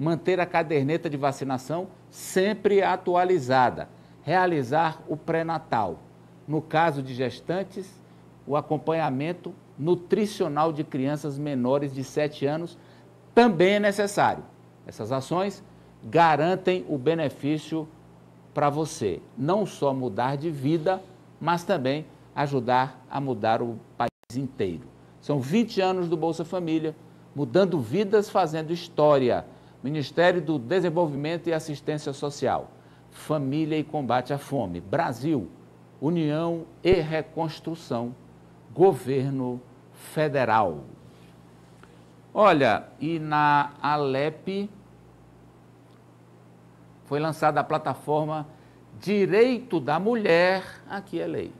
manter a caderneta de vacinação sempre atualizada, realizar o pré-natal. No caso de gestantes, o acompanhamento nutricional de crianças menores de 7 anos também é necessário. Essas ações garantem o benefício para você, não só mudar de vida, mas também ajudar a mudar o país inteiro. São 20 anos do Bolsa Família, mudando vidas, fazendo história. Ministério do Desenvolvimento e Assistência Social, Família e Combate à Fome, Brasil, União e Reconstrução, Governo Federal. Olha, e na Alep foi lançada a plataforma Direito da Mulher, aqui é lei.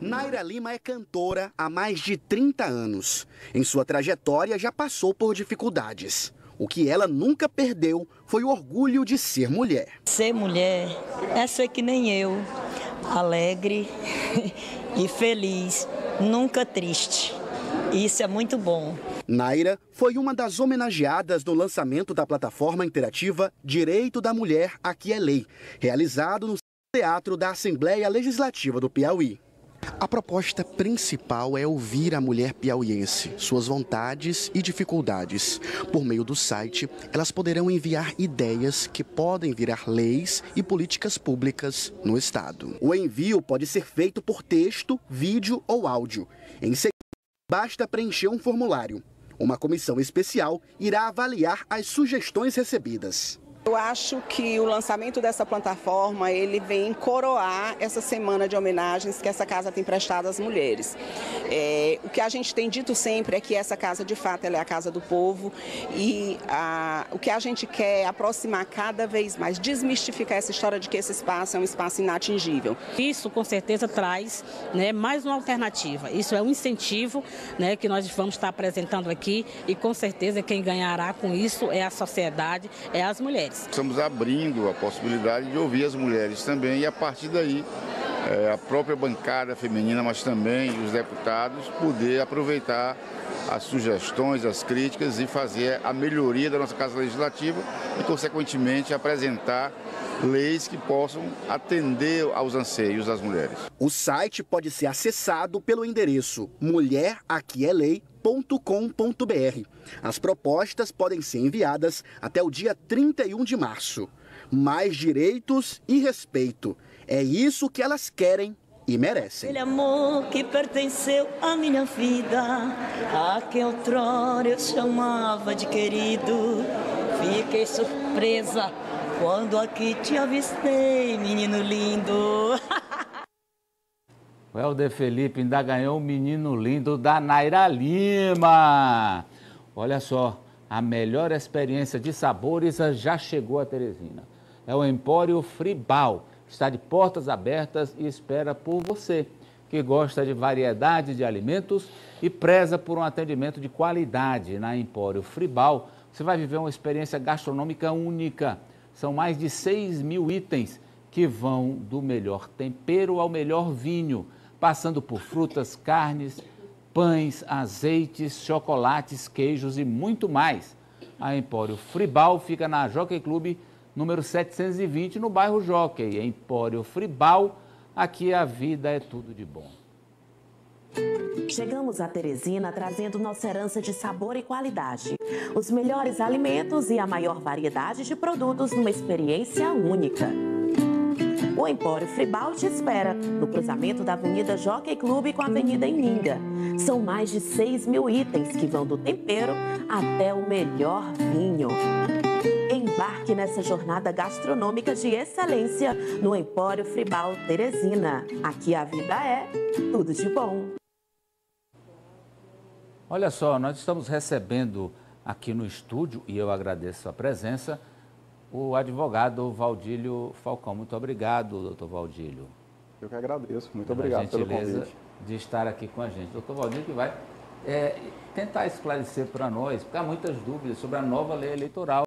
Naira Lima é cantora há mais de 30 anos. Em sua trajetória já passou por dificuldades. O que ela nunca perdeu foi o orgulho de ser mulher. Ser mulher é ser que nem eu, alegre e feliz, nunca triste. Isso é muito bom. Naira foi uma das homenageadas no lançamento da plataforma interativa Direito da Mulher Aqui é Lei, realizado no Teatro da Assembleia Legislativa do Piauí. A proposta principal é ouvir a mulher piauiense, suas vontades e dificuldades. Por meio do site, elas poderão enviar ideias que podem virar leis e políticas públicas no Estado. O envio pode ser feito por texto, vídeo ou áudio. Em seguida, basta preencher um formulário. Uma comissão especial irá avaliar as sugestões recebidas. Eu acho que o lançamento dessa plataforma ele vem coroar essa semana de homenagens que essa casa tem prestado às mulheres. É, o que a gente tem dito sempre é que essa casa de fato é a casa do povo e a, o que a gente quer é aproximar cada vez mais, desmistificar essa história de que esse espaço é um espaço inatingível. Isso com certeza traz né, mais uma alternativa. Isso é um incentivo né, que nós vamos estar apresentando aqui e com certeza quem ganhará com isso é a sociedade, é as mulheres mulheres. Estamos abrindo a possibilidade de ouvir as mulheres também e a partir daí é, a própria bancada feminina, mas também os deputados poder aproveitar as sugestões, as críticas e fazer a melhoria da nossa Casa Legislativa e, consequentemente, apresentar leis que possam atender aos anseios das mulheres. O site pode ser acessado pelo endereço mulheraquielei.com.br. As propostas podem ser enviadas até o dia 31 de março. Mais direitos e respeito. É isso que elas querem e merecem. Aquele amor que pertenceu à minha vida, a quem outrora eu chamava de querido. Fiquei surpresa quando aqui te avistei, menino lindo. O Helder Felipe ainda ganhou o menino lindo da Naira Lima. Olha só, a melhor experiência de sabores já chegou a Teresina. É o Empório Fribal. Está de portas abertas e espera por você, que gosta de variedade de alimentos e preza por um atendimento de qualidade. Na Empório Fribal, você vai viver uma experiência gastronômica única são mais de 6 mil itens que vão do melhor tempero ao melhor vinho, passando por frutas, carnes, pães, azeites, chocolates, queijos e muito mais. A Empório Fribal fica na Jockey Clube número 720, no bairro Jockey. Empório Fribal, aqui a vida é tudo de bom. Chegamos a Teresina trazendo nossa herança de sabor e qualidade. Os melhores alimentos e a maior variedade de produtos numa experiência única. O Empório Fribal te espera no cruzamento da Avenida Jockey Clube com a Avenida Eninga. São mais de 6 mil itens que vão do tempero até o melhor vinho. Embarque nessa jornada gastronômica de excelência no Empório Fribal Teresina. Aqui a vida é tudo de bom. Olha só, nós estamos recebendo aqui no estúdio, e eu agradeço a presença, o advogado Valdílio Falcão. Muito obrigado, doutor Valdílio. Eu que agradeço. Muito obrigado pelo convite. de estar aqui com a gente. Doutor Valdílio que vai é, tentar esclarecer para nós, porque há muitas dúvidas sobre a nova lei eleitoral.